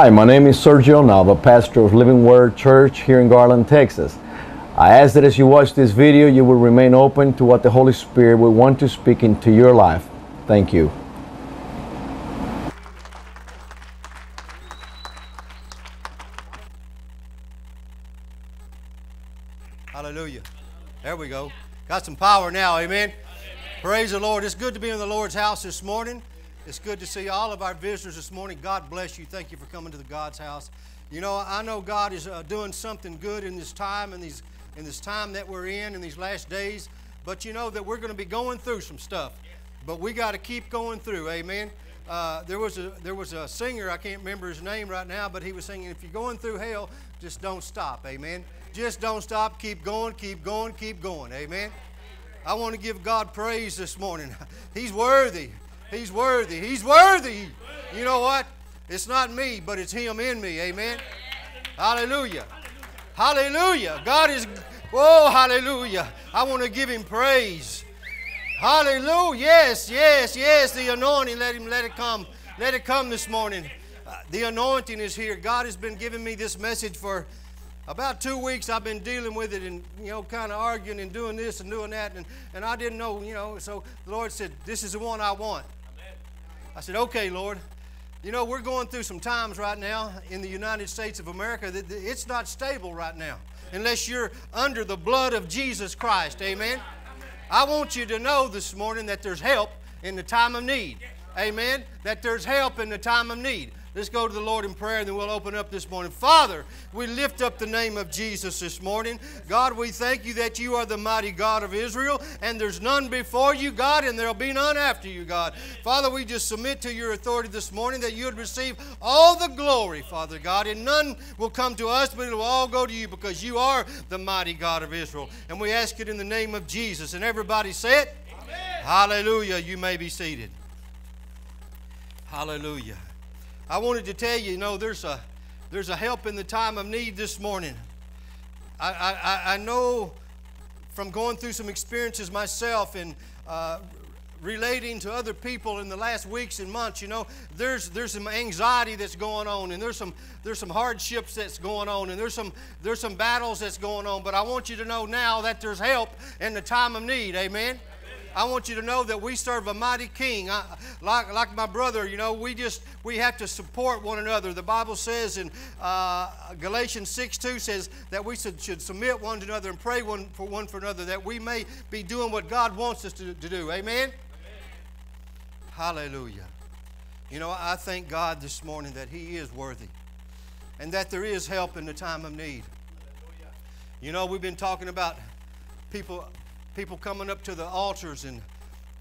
Hi, my name is Sergio Nava, pastor of Living Word Church here in Garland, Texas. I ask that as you watch this video, you will remain open to what the Holy Spirit will want to speak into your life. Thank you. Hallelujah. There we go. Got some power now, amen. Praise the Lord. It's good to be in the Lord's house this morning. It's good to see all of our visitors this morning. God bless you. Thank you for coming to the God's house. You know, I know God is uh, doing something good in this time and these in this time that we're in in these last days. But you know that we're going to be going through some stuff. But we got to keep going through. Amen. Uh, there was a there was a singer I can't remember his name right now, but he was singing, "If you're going through hell, just don't stop." Amen. Just don't stop. Keep going. Keep going. Keep going. Amen. I want to give God praise this morning. He's worthy. He's worthy. He's worthy. You know what? It's not me, but it's Him in me. Amen. Hallelujah. Hallelujah. God is, oh, hallelujah. I want to give Him praise. Hallelujah. Yes, yes, yes. The anointing, let Him let it come. Let it come this morning. Uh, the anointing is here. God has been giving me this message for about two weeks I've been dealing with it and, you know, kind of arguing and doing this and doing that. And, and I didn't know, you know, so the Lord said, This is the one I want. I said, Okay, Lord. You know, we're going through some times right now in the United States of America that it's not stable right now unless you're under the blood of Jesus Christ. Amen. I want you to know this morning that there's help in the time of need. Amen. That there's help in the time of need. Let's go to the Lord in prayer and then we'll open up this morning. Father, we lift up the name of Jesus this morning. God, we thank you that you are the mighty God of Israel and there's none before you, God, and there'll be none after you, God. Father, we just submit to your authority this morning that you would receive all the glory, Father God, and none will come to us, but it will all go to you because you are the mighty God of Israel. And we ask it in the name of Jesus. And everybody say it. Amen. Hallelujah. You may be seated. Hallelujah. I wanted to tell you, you know, there's a, there's a help in the time of need this morning. I, I, I know from going through some experiences myself and uh, relating to other people in the last weeks and months, you know, there's, there's some anxiety that's going on and there's some, there's some hardships that's going on and there's some, there's some battles that's going on. But I want you to know now that there's help in the time of need. Amen. I want you to know that we serve a mighty king. I, like, like my brother, you know, we just, we have to support one another. The Bible says in uh, Galatians 6 2 says that we should, should submit one to another and pray one for one for another that we may be doing what God wants us to, to do. Amen? Amen? Hallelujah. You know, I thank God this morning that He is worthy and that there is help in the time of need. Hallelujah. You know, we've been talking about people people coming up to the altars and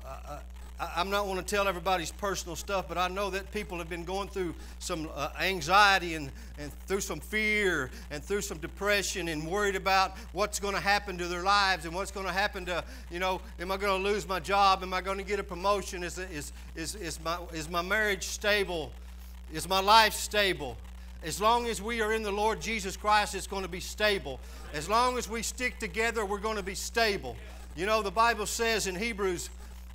uh, I, am not want to tell everybody's personal stuff, but I know that people have been going through some uh, anxiety and, and through some fear and through some depression and worried about what's going to happen to their lives and what's going to happen to, you know, am I going to lose my job? Am I going to get a promotion? Is, is, is, is, my, is my marriage stable? Is my life stable? As long as we are in the Lord Jesus Christ, it's going to be stable. As long as we stick together, we're going to be stable. You know, the Bible says in Hebrews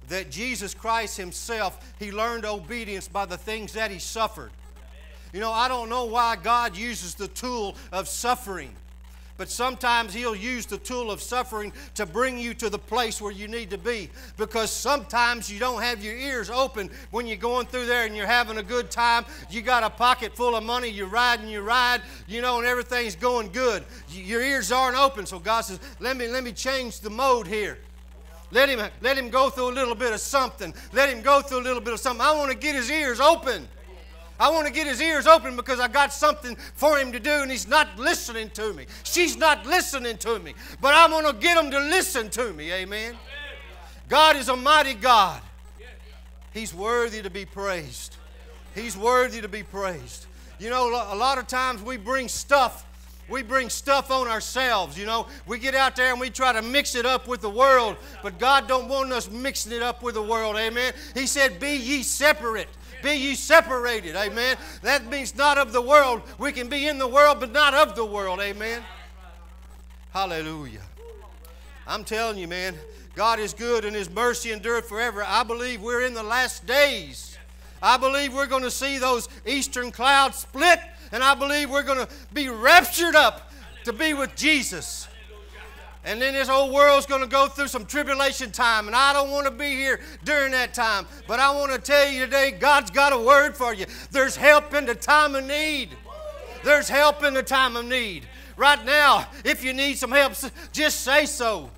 that Jesus Christ Himself, He learned obedience by the things that He suffered. You know, I don't know why God uses the tool of suffering. But sometimes He'll use the tool of suffering to bring you to the place where you need to be. Because sometimes you don't have your ears open when you're going through there and you're having a good time. You got a pocket full of money, you're riding, you ride, you know, and everything's going good. Your ears aren't open. So God says, let me, let me change the mode here. Let him, let him go through a little bit of something. Let him go through a little bit of something. I want to get his ears open. I want to get his ears open because I got something for him to do and he's not listening to me. She's not listening to me. But I'm going to get him to listen to me. Amen. God is a mighty God. He's worthy to be praised. He's worthy to be praised. You know, a lot of times we bring stuff we bring stuff on ourselves you know we get out there and we try to mix it up with the world but god don't want us mixing it up with the world amen he said be ye separate be ye separated. Amen. That means not of the world. We can be in the world, but not of the world. Amen. Hallelujah. I'm telling you, man, God is good and His mercy endureth forever. I believe we're in the last days. I believe we're going to see those eastern clouds split, and I believe we're going to be raptured up to be with Jesus. And then this whole world's going to go through some tribulation time, and I don't want to be here during that time. But I want to tell you today, God's got a word for you. There's help in the time of need. There's help in the time of need. Right now, if you need some help, just say so.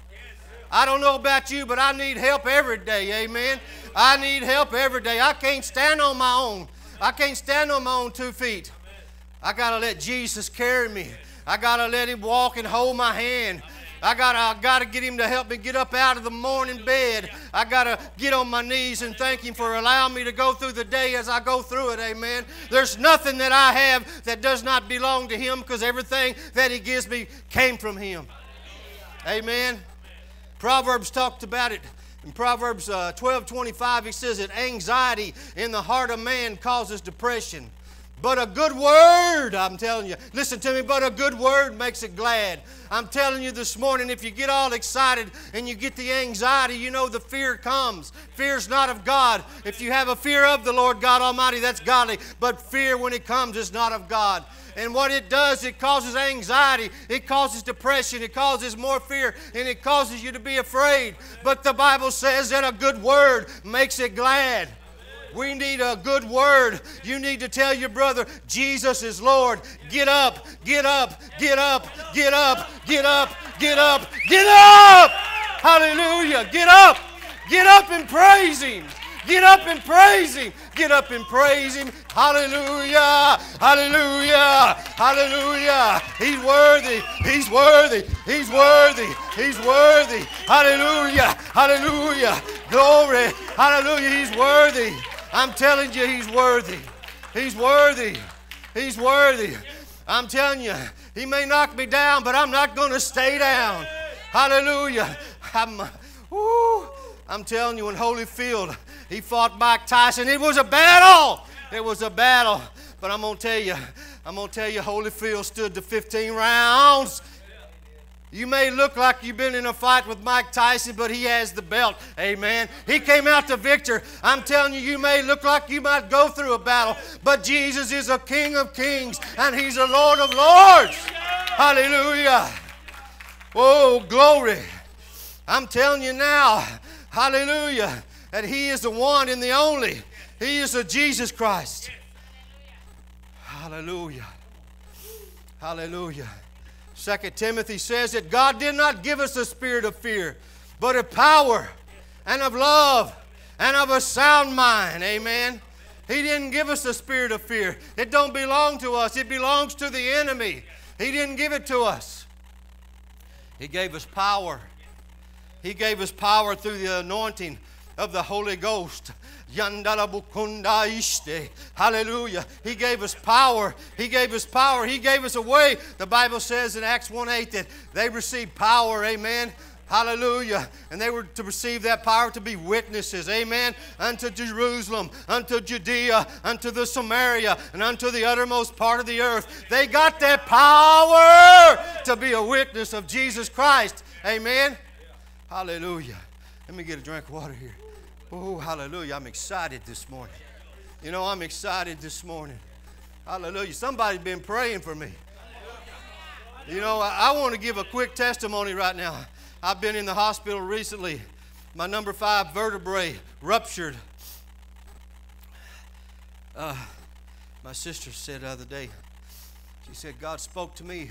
I don't know about you, but I need help every day. Amen. I need help every day. I can't stand on my own. I can't stand on my own two feet. I got to let Jesus carry me. I got to let Him walk and hold my hand. I got I got to get him to help me get up out of the morning bed. I got to get on my knees and thank him for allowing me to go through the day as I go through it. Amen. There's nothing that I have that does not belong to him because everything that he gives me came from him. Amen. Proverbs talked about it. In Proverbs uh, 12 25, he says that anxiety in the heart of man causes depression. But a good word, I'm telling you, listen to me, but a good word makes it glad. I'm telling you this morning, if you get all excited and you get the anxiety, you know the fear comes. Fear's not of God. If you have a fear of the Lord God Almighty, that's godly. But fear, when it comes, is not of God. And what it does, it causes anxiety, it causes depression, it causes more fear, and it causes you to be afraid. But the Bible says that a good word makes it glad. We need a good word. You need to tell your brother, Jesus is Lord. Get up, get up, get up, get up, get up, get up, get up. Hallelujah. Get up. Get up and praise Him. Get up and praise Him. Get up and praise Him. Hallelujah. Hallelujah. Hallelujah. He's worthy. He's worthy. He's worthy. He's worthy. Hallelujah. Hallelujah. Glory. Hallelujah. He's worthy. I'm telling you, He's worthy. He's worthy. He's worthy. I'm telling you, He may knock me down, but I'm not going to stay down. Hallelujah. I'm, woo, I'm telling you, in Holyfield, he fought Mike Tyson. It was a battle. It was a battle. But I'm going to tell you, I'm going to tell you, Holyfield stood the 15 rounds. You may look like you've been in a fight with Mike Tyson, but he has the belt. Amen. He came out the victor. I'm telling you, you may look like you might go through a battle, but Jesus is a King of kings and He's a Lord of lords. Hallelujah. Oh, glory. I'm telling you now, hallelujah, that He is the one and the only. He is the Jesus Christ. Hallelujah. Hallelujah. Second Timothy says that God did not give us a spirit of fear, but of power and of love and of a sound mind. Amen. He didn't give us a spirit of fear. It don't belong to us. It belongs to the enemy. He didn't give it to us. He gave us power. He gave us power through the anointing of the Holy Ghost. Hallelujah. He gave us power. He gave us power. He gave us a way. The Bible says in Acts 1 8 that they received power. Amen. Hallelujah. And they were to receive that power to be witnesses. Amen. Unto Jerusalem, unto Judea, unto the Samaria, and unto the uttermost part of the earth. They got that power to be a witness of Jesus Christ. Amen. Hallelujah. Let me get a drink of water here. Oh, hallelujah. I'm excited this morning. You know, I'm excited this morning. Hallelujah. Somebody's been praying for me. You know, I, I want to give a quick testimony right now. I've been in the hospital recently. My number five vertebrae ruptured. Uh, my sister said the other day, she said, God spoke to me,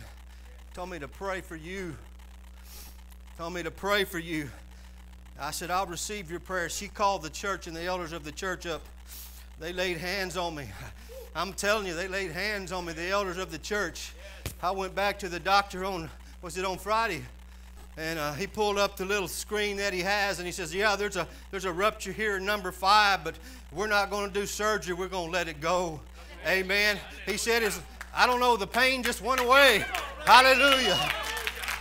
told me to pray for you, told me to pray for you. I said, I'll receive your prayer. She called the church and the elders of the church up. They laid hands on me. I'm telling you, they laid hands on me, the elders of the church. I went back to the doctor on, was it on Friday? And uh, he pulled up the little screen that he has, and he says, "Yeah, there's a there's a rupture here in number five, but we're not going to do surgery. We're going to let it go." Amen. He said, Is "I don't know. The pain just went away. Hallelujah."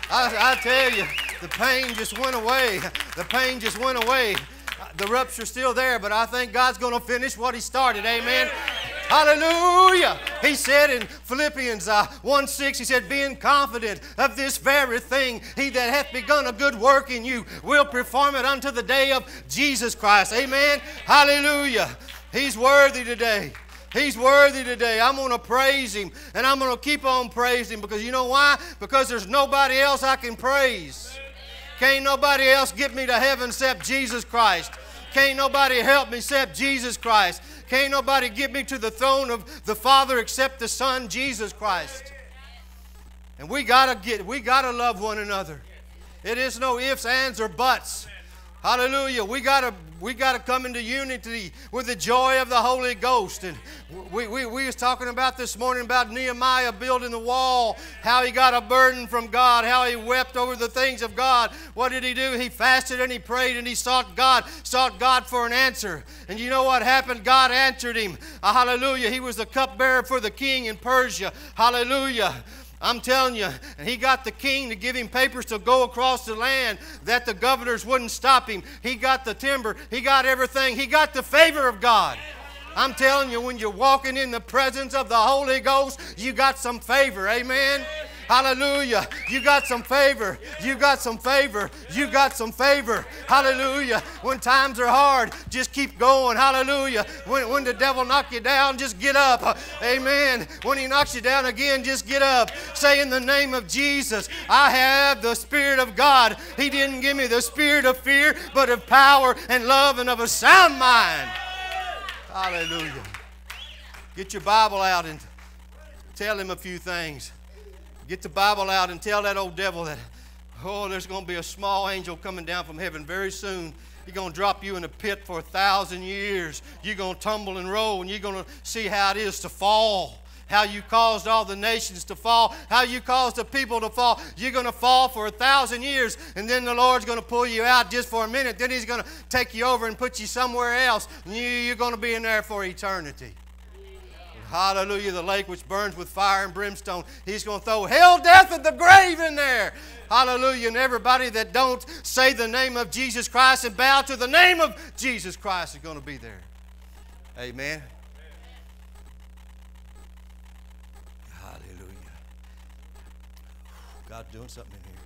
I, I tell you, the pain just went away. The pain just went away. The rupture's still there, but I think God's going to finish what He started. Amen. Hallelujah. He said in Philippians uh, 1 6, He said, Being confident of this very thing, He that hath begun a good work in you will perform it unto the day of Jesus Christ. Amen. Hallelujah. He's worthy today. He's worthy today. I'm going to praise Him and I'm going to keep on praising Him because you know why? Because there's nobody else I can praise. Can't nobody else get me to heaven except Jesus Christ. Can't nobody help me except Jesus Christ. Can't nobody get me to the throne of the Father except the Son, Jesus Christ. And we gotta get, we gotta love one another. It is no ifs, ands, or buts. Hallelujah. We gotta we gotta come into unity with the joy of the Holy Ghost. And we, we, we was talking about this morning about Nehemiah building the wall, how he got a burden from God, how he wept over the things of God. What did he do? He fasted and he prayed and he sought God, sought God for an answer. And you know what happened? God answered him. Ah, hallelujah. He was the cupbearer for the king in Persia. Hallelujah. I'm telling you, and he got the king to give him papers to go across the land that the governors wouldn't stop him. He got the timber, he got everything, he got the favor of God. I'm telling you, when you're walking in the presence of the Holy Ghost, you got some favor. Amen. Hallelujah. You got some favor. You got some favor. You got some favor. Hallelujah. When times are hard, just keep going. Hallelujah. When, when the devil knock you down, just get up. Amen. When he knocks you down again, just get up. Say in the name of Jesus, I have the Spirit of God. He didn't give me the spirit of fear, but of power and love and of a sound mind. Hallelujah. Get your Bible out and tell him a few things. Get the Bible out and tell that old devil that, oh, there's going to be a small angel coming down from heaven very soon. He's going to drop you in a pit for a thousand years. You're going to tumble and roll, and you're going to see how it is to fall. How you caused all the nations to fall, how you caused the people to fall. You're going to fall for a thousand years, and then the Lord's going to pull you out just for a minute. Then He's going to take you over and put you somewhere else. You're going to be in there for eternity. Hallelujah. The lake which burns with fire and brimstone. He's going to throw hell, death, and the grave in there. Hallelujah. And everybody that don't say the name of Jesus Christ and bow to the name of Jesus Christ is going to be there. Amen. Hallelujah. God's doing something in here.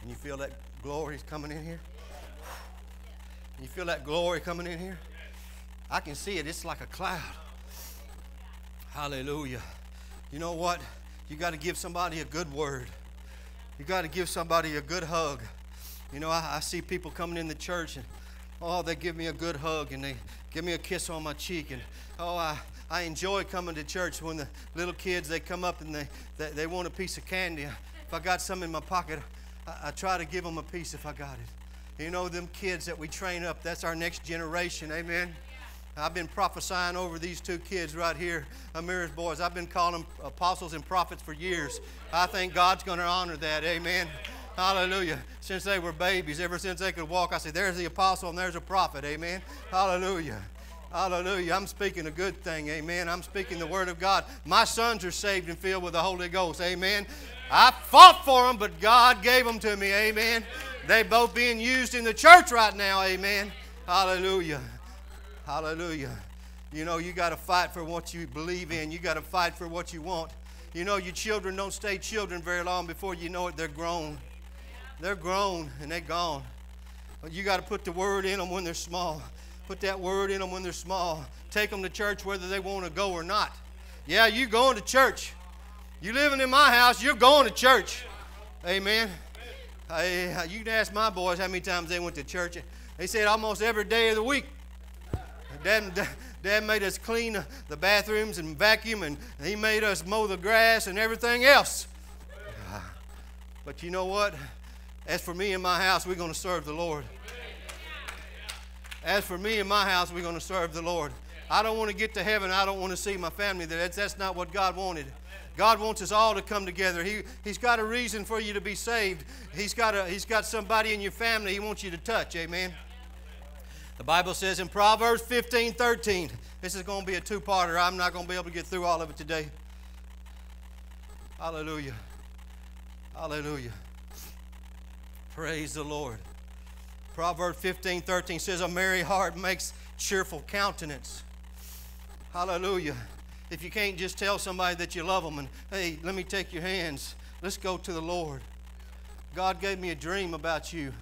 And you feel that glory coming in here? You feel that glory coming in here? I can see it. It's like a cloud. Hallelujah. You know what? You got to give somebody a good word. You got to give somebody a good hug. You know, I, I, see people coming in the church and, oh, they give me a good hug and they give me a kiss on my cheek. And, oh, I, I enjoy coming to church when the little kids, they come up and they, they, they want a piece of candy. If I got some in my pocket, I, I try to give them a piece if I got it. You know, them kids that we train up, that's our next generation. Amen. I've been prophesying over these two kids right here, Amira's boys. I've been calling them apostles and prophets for years. I think God's going to honor that. Amen. Hallelujah. Since they were babies, ever since they could walk, I say, there's the apostle and there's a prophet. Amen. Hallelujah. Hallelujah. I'm speaking a good thing. Amen. I'm speaking the word of God. My sons are saved and filled with the Holy Ghost. Amen. I fought for them, but God gave them to me. Amen. They both being used in the church right now. Amen. Hallelujah. Hallelujah. You know, you got to fight for what you believe in. You got to fight for what you want. You know, your children don't stay children very long before you know it, they're grown. They're grown and they're gone. But you got to put the word in them when they're small. Put that word in them when they're small. Take them to church whether they want to go or not. Yeah, you going to church. You living in my house, you're going to church. Amen. You can ask my boys how many times they went to church. They said almost every day of the week. Dad, Dad made us clean the bathrooms and vacuum, and he made us mow the grass and everything else. Ah, but you know what? As for me and my house, we're going to serve the Lord. As for me and my house, we're going to serve the Lord. I don't want to get to heaven. I don't want to see my family there. That's, that's not what God wanted. God wants us all to come together. He, he's got a reason for you to be saved. He's got, a, he's got somebody in your family He wants you to touch. Amen. The Bible says in Proverbs 15 13, this is going to be a two parter. I'm not going to be able to get through all of it today. Hallelujah. Hallelujah. Praise the Lord. Proverbs 15 13 says, A merry heart makes cheerful countenance. Hallelujah. If you can't just tell somebody that you love them and, hey, let me take your hands, let's go to the Lord. God gave me a dream about you.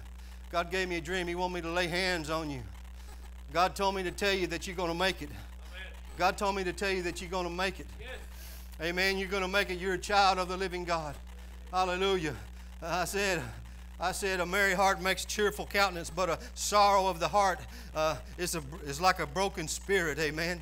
God gave me a dream. He wanted me to lay hands on you. God told me to tell you that you're going to make it. God told me to tell you that you're going to make it. Amen. You're going to make it. You're a child of the living God. Hallelujah. I said, I said, a merry heart makes cheerful countenance, but a sorrow of the heart uh, is, a, is like a broken spirit. Amen.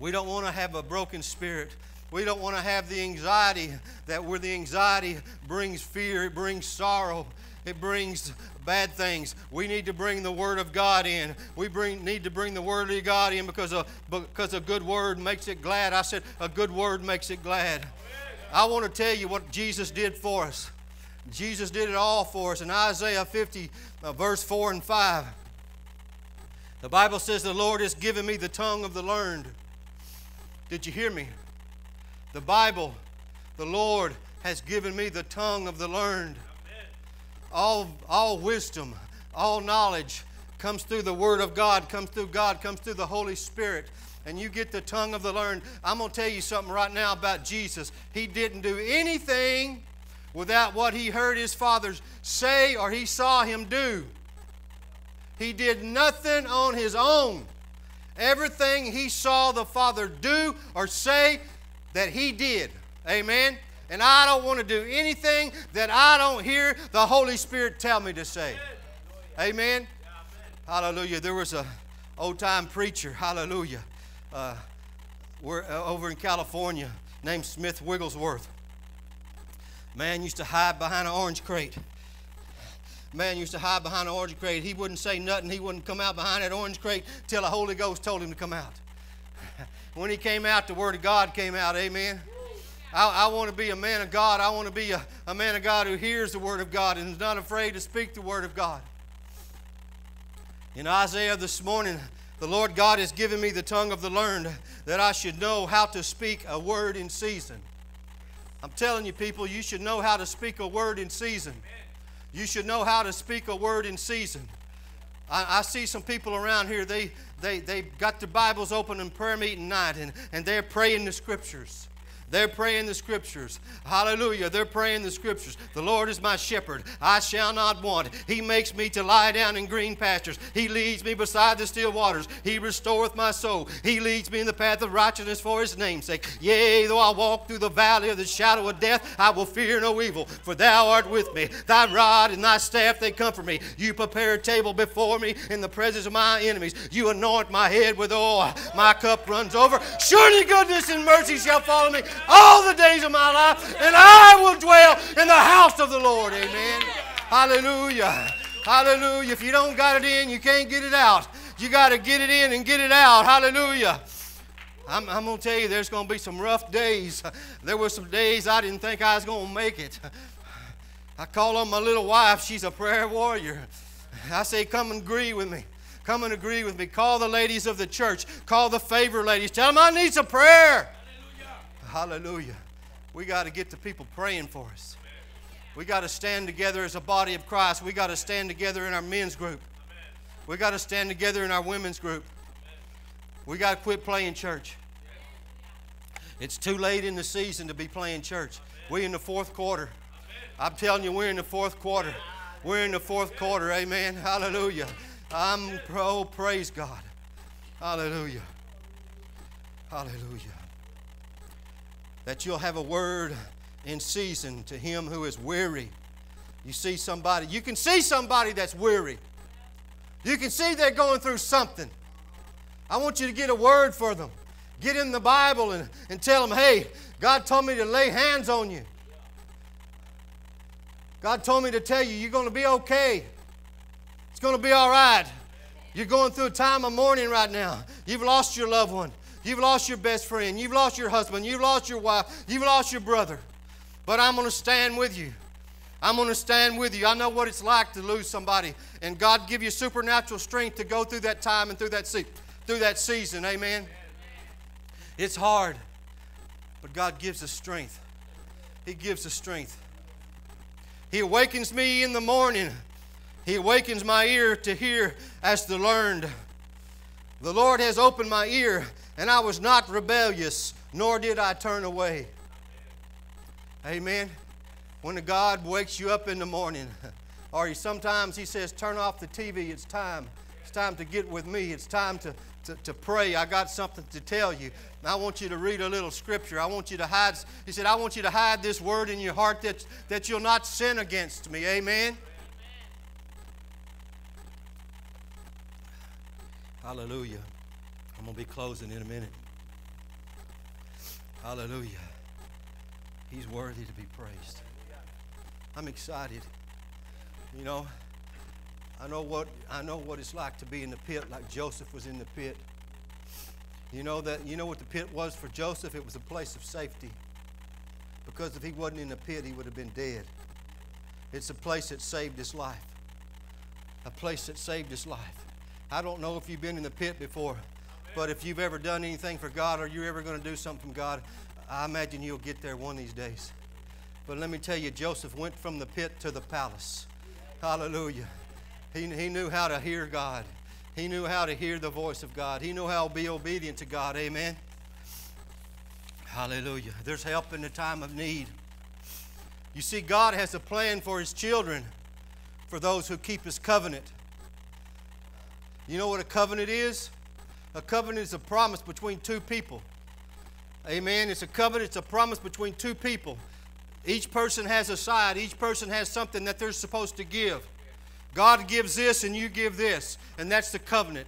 We don't want to have a broken spirit. We don't want to have the anxiety that where the anxiety brings fear, it brings sorrow, it brings bad things. We need to bring the Word of God in. We bring, need to bring the Word of God in because a, because a good word makes it glad. I said, a good word makes it glad. I want to tell you what Jesus did for us. Jesus did it all for us. In Isaiah 50, uh, verse 4 and 5, the Bible says, The Lord has given me the tongue of the learned. Did you hear me? The Bible, the Lord has given me the tongue of the learned. All, all wisdom, all knowledge comes through the Word of God, comes through God, comes through the Holy Spirit. And you get the tongue of the learned. I'm going to tell you something right now about Jesus. He didn't do anything without what he heard his fathers say or he saw him do. He did nothing on his own. Everything he saw the Father do or say that he did. Amen. And I don't want to do anything that I don't hear the Holy Spirit tell me to say. Amen. Hallelujah. There was a old time preacher. Hallelujah. Uh, we're uh, over in California named Smith Wigglesworth. Man used to hide behind an orange crate. Man used to hide behind an orange crate. He wouldn't say nothing. He wouldn't come out behind that orange crate till the Holy Ghost told him to come out. when he came out, the Word of God came out. Amen. I, I want to be a man of God. I want to be a, a man of God who hears the Word of God and is not afraid to speak the Word of God. In Isaiah this morning, the Lord God has given me the tongue of the learned that I should know how to speak a word in season. I'm telling you, people, you should know how to speak a word in season. You should know how to speak a word in season. I, I, see some people around here, they, they, they got their Bibles open in prayer meeting night and, and they're praying the scriptures. They're praying the scriptures. Hallelujah. They're praying the scriptures. The Lord is my shepherd. I shall not want. He makes me to lie down in green pastures. He leads me beside the still waters. He restoreth my soul. He leads me in the path of righteousness for his name's sake. Yea, though I walk through the valley of the shadow of death, I will fear no evil, for thou art with me. Thy rod and thy staff, they comfort me. You prepare a table before me in the presence of my enemies. You anoint my head with oil. My cup runs over. Surely goodness and mercy shall follow me all the days of my life, and I will dwell in the house of the Lord. Amen. Hallelujah. Hallelujah. If you don't got it in, you can't get it out. You got to get it in and get it out. Hallelujah. I'm, I'm going to tell you, there's going to be some rough days. There were some days I didn't think I was going to make it. I call on my little wife. She's a prayer warrior. I say, come and agree with me. Come and agree with me. Call the ladies of the church. Call the favor ladies. Tell them I need some prayer. Hallelujah. We got to get the people praying for us. We got to stand together as a body of Christ. We got to stand together in our men's group. We got to stand together in our women's group. We got to quit playing church. It's too late in the season to be playing church. We're in the fourth quarter. I'm telling you, we're in the fourth quarter. We're in the fourth quarter. Amen. Hallelujah. I'm pro. Praise God. Hallelujah. Hallelujah that you'll have a word in season to him who is weary. You see somebody, you can see somebody that's weary. You can see they're going through something. I want you to get a word for them. Get in the Bible and, and tell them, hey, God told me to lay hands on you. God told me to tell you, you're going to be okay. It's going to be all right. You're going through a time of mourning right now. You've lost your loved one. You've lost your best friend. You've lost your husband. You've lost your wife. You've lost your brother. But I'm going to stand with you. I'm going to stand with you. I know what it's like to lose somebody. And God give you supernatural strength to go through that time and through that, se- through that season. Amen. It's hard. But God gives us strength. He gives us strength. He awakens me in the morning. He awakens my ear to hear as the learned. The Lord has opened my ear and I was not rebellious, nor did I turn away. Amen. When God wakes you up in the morning, or he, sometimes He says, Turn off the TV, it's time It's time to get with me. It's time to, to, to pray. I got something to tell you. I want you to read a little scripture. I want you to hide. He said, I want you to hide this word in your heart that, that you'll not sin against me. Amen. Hallelujah. I'm going to be closing in a minute. Hallelujah. He's worthy to be praised. I'm excited. You know, I know what I know what it's like to be in the pit like Joseph was in the pit. You know that you know what the pit was for Joseph? It was a place of safety. Because if he wasn't in the pit, he would have been dead. It's a place that saved his life. A place that saved his life. I don't know if you've been in the pit before, but if you've ever done anything for God or you're ever going to do something for God, I imagine you'll get there one of these days. But let me tell you, Joseph went from the pit to the palace. Hallelujah. He, he knew how to hear God. He knew how to hear the voice of God. He knew how to be obedient to God. Amen. Hallelujah. There's help in the time of need. You see, God has a plan for His children, for those who keep His covenant. You know what a covenant is? A covenant is a promise between two people. Amen. It's a covenant, it's a promise between two people. Each person has a side, each person has something that they're supposed to give. God gives this and you give this, and that's the covenant.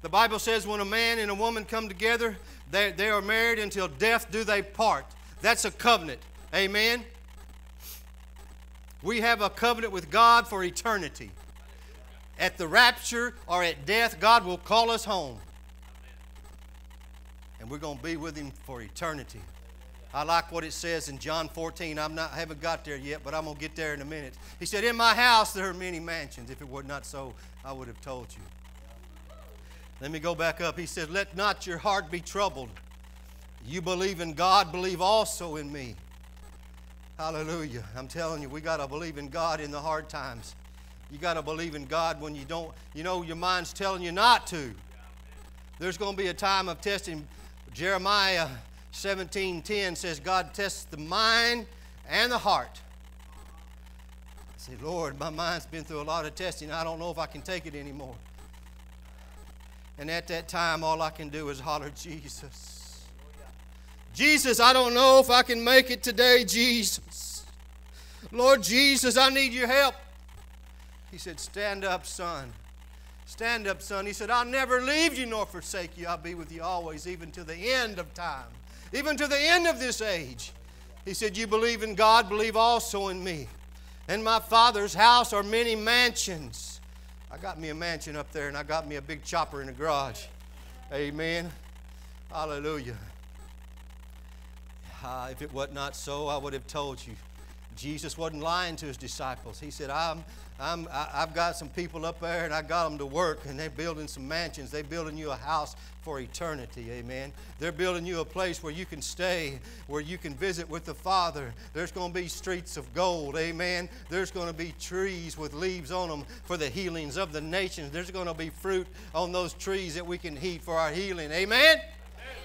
The Bible says when a man and a woman come together, they, they are married until death do they part. That's a covenant. Amen. We have a covenant with God for eternity. At the rapture or at death, God will call us home. And we're going to be with Him for eternity. I like what it says in John 14. I'm not, I haven't got there yet, but I'm going to get there in a minute. He said, In my house there are many mansions. If it were not so, I would have told you. Let me go back up. He said, Let not your heart be troubled. You believe in God, believe also in me. Hallelujah. I'm telling you, we got to believe in God in the hard times. You got to believe in God when you don't, you know, your mind's telling you not to. There's going to be a time of testing. Jeremiah 17:10 says God tests the mind and the heart. I say, Lord, my mind's been through a lot of testing. I don't know if I can take it anymore. And at that time, all I can do is holler, Jesus. Jesus, I don't know if I can make it today, Jesus. Lord Jesus, I need your help. He said, Stand up, son. Stand up, son. He said, I'll never leave you nor forsake you. I'll be with you always, even to the end of time even to the end of this age. He said, You believe in God, believe also in me. In my Father's house are many mansions. I got me a mansion up there and I got me a big chopper in the garage. Amen. Hallelujah. Uh, if it was not so, I would have told you. Jesus wasn't lying to his disciples. He said, I'm, I'm, I've got some people up there and I got them to work and they're building some mansions. They're building you a house for eternity. Amen. They're building you a place where you can stay, where you can visit with the Father. There's going to be streets of gold. Amen. There's going to be trees with leaves on them for the healings of the nations. There's going to be fruit on those trees that we can eat for our healing. Amen. Amen.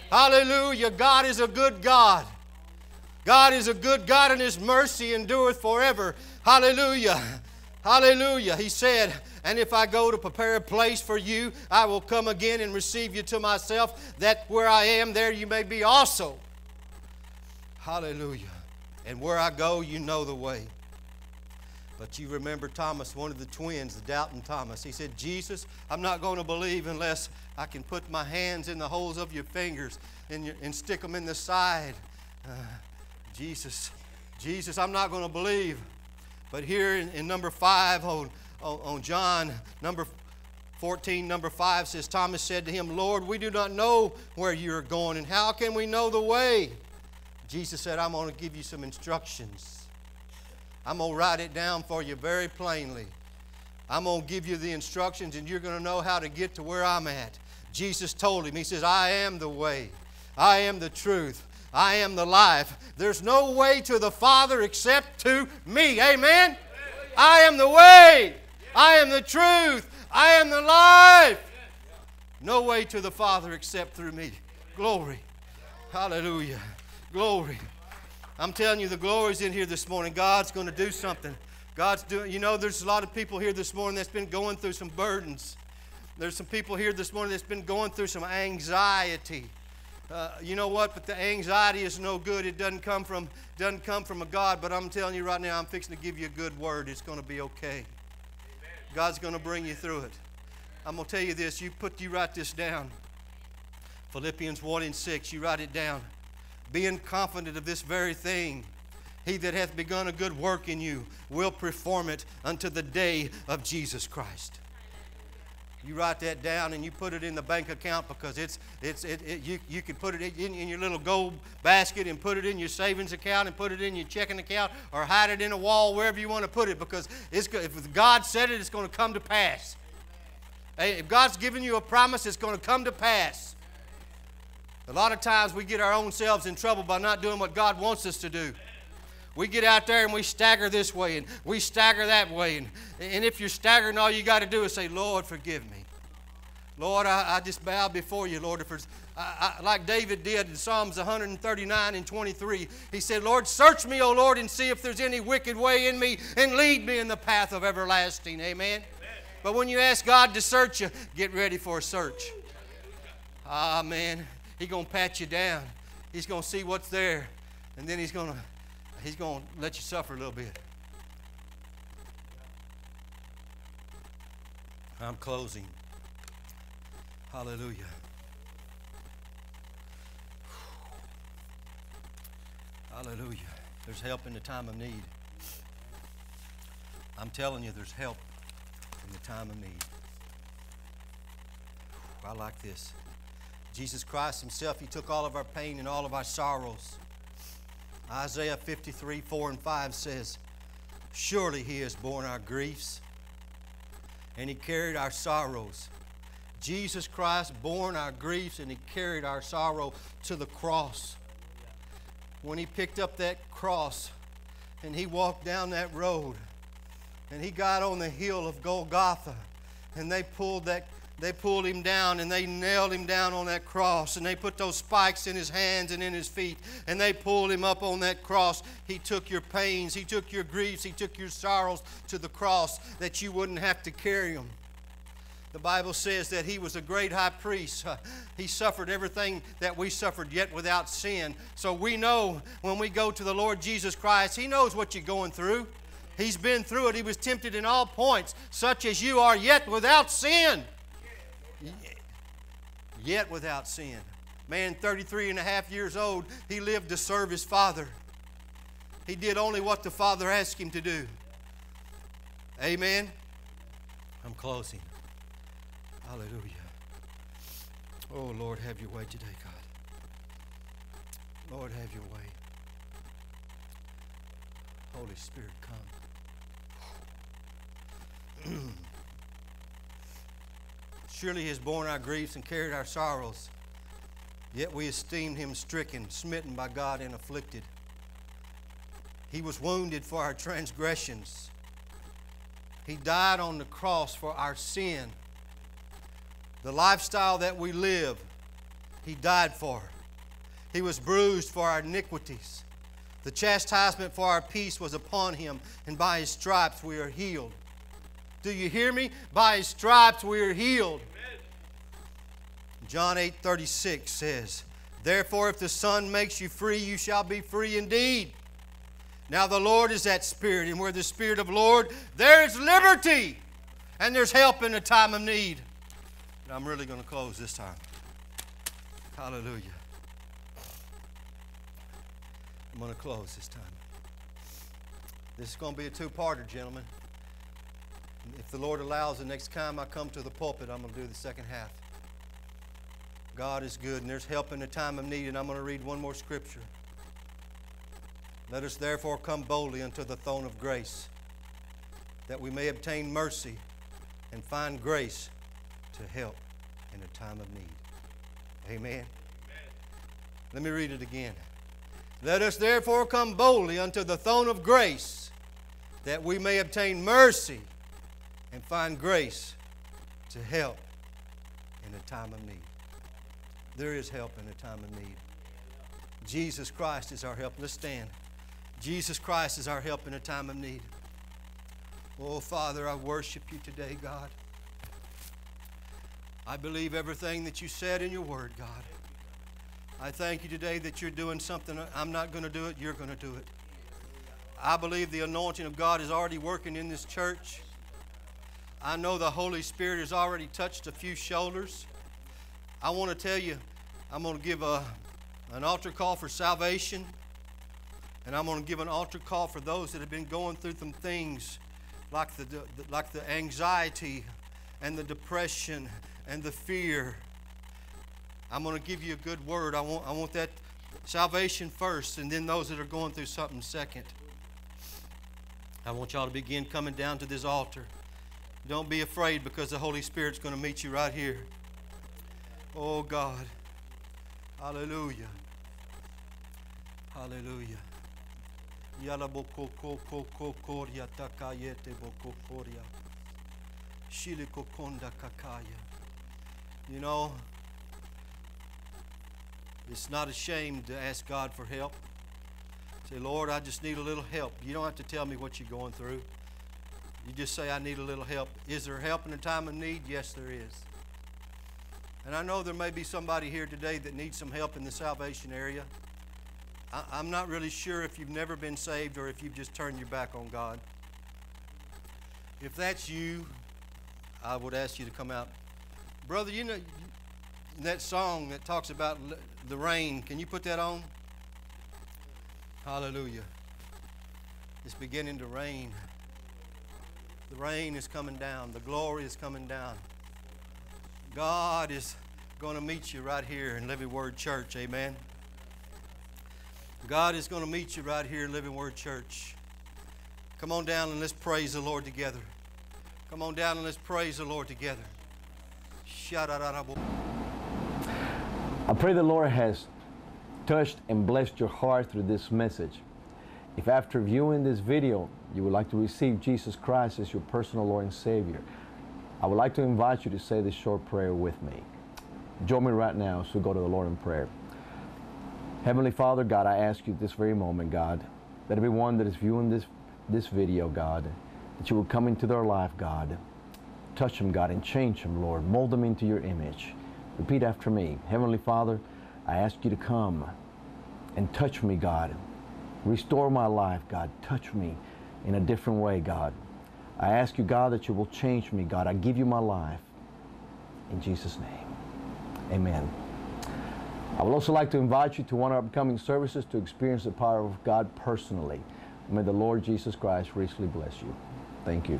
Hallelujah. God is a good God. God is a good God and His mercy endureth forever. Hallelujah. Hallelujah. He said, And if I go to prepare a place for you, I will come again and receive you to myself, that where I am, there you may be also. Hallelujah. And where I go, you know the way. But you remember Thomas, one of the twins, the doubting Thomas. He said, Jesus, I'm not going to believe unless I can put my hands in the holes of your fingers and, your, and stick them in the side. Uh, Jesus, Jesus, I'm not going to believe. But here in, in number five on, on, on John, number 14, number 5 says, Thomas said to him, Lord, we do not know where you're going, and how can we know the way? Jesus said, I'm going to give you some instructions. I'm going to write it down for you very plainly. I'm going to give you the instructions, and you're going to know how to get to where I'm at. Jesus told him, He says, I am the way, I am the truth, I am the life. There's no way to the Father except to me. Amen? I am the way. I am the truth. I am the life. No way to the Father except through me. Glory. Hallelujah. Glory. I'm telling you, the glory's in here this morning. God's going to do something. God's doing, you know, there's a lot of people here this morning that's been going through some burdens. There's some people here this morning that's been going through some anxiety. Uh, you know what? But the anxiety is no good. It doesn't come from doesn't come from a God. But I'm telling you right now, I'm fixing to give you a good word. It's going to be okay. God's going to bring you through it. I'm going to tell you this. You put you write this down. Philippians 1 and 6. You write it down. Being confident of this very thing, he that hath begun a good work in you will perform it unto the day of Jesus Christ. You write that down and you put it in the bank account because it's, it's, it, it you, you can put it in, in your little gold basket and put it in your savings account and put it in your checking account or hide it in a wall, wherever you want to put it, because it's, if God said it, it's going to come to pass. If God's given you a promise, it's going to come to pass. A lot of times we get our own selves in trouble by not doing what God wants us to do. We get out there and we stagger this way and we stagger that way. And, and if you're staggering, all you got to do is say, Lord, forgive me. Lord, I, I just bow before you, Lord. If I, I, like David did in Psalms 139 and 23, he said, Lord, search me, O Lord, and see if there's any wicked way in me and lead me in the path of everlasting. Amen. Amen. But when you ask God to search you, get ready for a search. Ah, man, He's going to pat you down. He's going to see what's there, and then He's going to He's going to let you suffer a little bit. I'm closing. Hallelujah. Hallelujah. There's help in the time of need. I'm telling you, there's help in the time of need. I like this. Jesus Christ Himself, He took all of our pain and all of our sorrows. Isaiah 53 4 and 5 says, Surely he has borne our griefs and he carried our sorrows. Jesus Christ borne our griefs and he carried our sorrow to the cross. When he picked up that cross and he walked down that road and he got on the hill of Golgotha and they pulled that they pulled him down and they nailed him down on that cross and they put those spikes in his hands and in his feet and they pulled him up on that cross. He took your pains, he took your griefs, he took your sorrows to the cross that you wouldn't have to carry them. The Bible says that he was a great high priest. Uh, he suffered everything that we suffered, yet without sin. So we know when we go to the Lord Jesus Christ, he knows what you're going through. He's been through it. He was tempted in all points, such as you are, yet without sin yet without sin. Man, 33 and a half years old, he lived to serve his father. He did only what the father asked him to do. Amen. I'm closing. Hallelujah. Oh, Lord, have your way today, God. Lord, have your way. Holy Spirit, come. Surely he has borne our griefs and carried our sorrows. Yet we esteemed him stricken, smitten by God, and afflicted. He was wounded for our transgressions. He died on the cross for our sin. The lifestyle that we live, He died for. He was bruised for our iniquities. The chastisement for our peace was upon Him, and by His stripes we are healed. Do you hear me? By His stripes we are healed. John 8 36 says, Therefore, if the Son makes you free, you shall be free indeed. Now, the Lord is that Spirit, and where the Spirit of the Lord, there is liberty, and there's help in a time of need. And I'm really going to close this time. Hallelujah. I'm going to close this time. This is going to be a two parter, gentlemen. If the Lord allows, the next time I come to the pulpit, I'm going to do the second half. God is good, and there's help in the time of need. And I'm going to read one more scripture. Let us therefore come boldly unto the throne of grace, that we may obtain mercy and find grace to help in a time of need. Amen. Amen. Let me read it again. Let us therefore come boldly unto the throne of grace, that we may obtain mercy and find grace to help in a time of need. There is help in a time of need. Jesus Christ is our help. Let's stand. Jesus Christ is our help in a time of need. Oh, Father, I worship you today, God. I believe everything that you said in your word, God. I thank you today that you're doing something. I'm not going to do it, you're going to do it. I believe the anointing of God is already working in this church. I know the Holy Spirit has already touched a few shoulders. I want to tell you, I'm going to give a, an altar call for salvation, and I'm going to give an altar call for those that have been going through some things like the, like the anxiety and the depression and the fear. I'm going to give you a good word. I want, I want that salvation first, and then those that are going through something second. I want y'all to begin coming down to this altar. Don't be afraid because the Holy Spirit's going to meet you right here. Oh God. Hallelujah. Hallelujah. Yala boko koko kokoria takayete boko koria. Shili kokonda kakaya. You know, it's not a shame to ask God for help. Say, Lord, I just need a little help. You don't have to tell me what you're going through. You just say, I need a little help. Is there help in a time of need? Yes, there is. And I know there may be somebody here today that needs some help in the salvation area. I, am not really sure if you've never been saved or if you've just turned your back on God. If that's you, I would ask you to come out. Brother, you know that song that talks about the rain, can you put that on? Hallelujah. It's beginning to rain. The rain is coming down, the glory is coming down. God is going to meet you right here in Living Word Church. Amen. God is going to meet you right here in Living Word Church. Come on down and let's praise the Lord together. Come on down and let's praise the Lord together. I pray the Lord has touched and blessed your heart through this message. If after viewing this video you would like to receive Jesus Christ as your personal Lord and Savior, I would like to invite you to say this short prayer with me. Join me right now as we go to the Lord in prayer. Heavenly Father, God, I ask you this very moment, God, that everyone that is viewing this, this video, God, that you will come into their life, God. Touch them, God, and change them, Lord. Mold them into your image. Repeat after me. Heavenly Father, I ask you to come and touch me, God. Restore my life, God. Touch me in a different way, God. I ask you, God, that you will change me, God. I give you my life. In Jesus' name, amen. I would also like to invite you to one of our upcoming services to experience the power of God personally. May the Lord Jesus Christ richly bless you. Thank you.